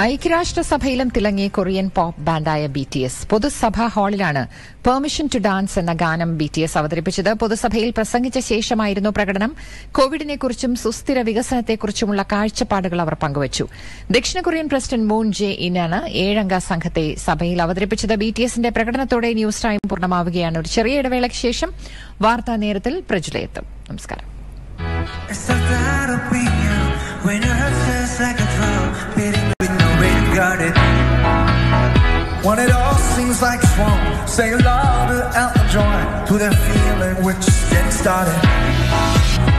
ഐക്യരാഷ്ട്രസഭയിലും തിളങ്ങിയ Korean pop ബാൻഡായ B T S പൊതുസഭാ ഹാളിലാണ് പെർമിഷൻ ടു ഡാൻസ് എന്ന ഗാനം ബി ടി എസ് അവതരിപ്പിച്ചത്. പൊതുസഭയിൽ പ്രസംഗിച്ച ശേഷമായിരുന്നു പ്രകടനം. കോവിഡിനെക്കുറിച്ചും സുസ്ഥിര വികസനത്തെക്കുറിച്ചുമുള്ള കാഴ്ചപ്പാടുകൾ അവർ പങ്കുവച്ചു. ദക്ഷിണ കൊറിയൻ പ്രസിഡന്റ് മൂൺ ജെ ഇനാണ് ഏഴംഗ സംഘത്തെ സഭയിൽ അവതരിപ്പിച്ചത്. ബി ടി എസിന്റെ പ്രകടനത്തോടെ ന്യൂസ് ടൈം പൂർണമാവുകയാണ്. ഒരു ചെറിയ ഇടവേളയ്ക്ക് ശേഷം വാർത്താ നേരത്തിൽ പ്രജുലയെത്തും. നമസ്കാരം. When it all seems like it's wrong, say louder out the joint to that feeling we're just getting started.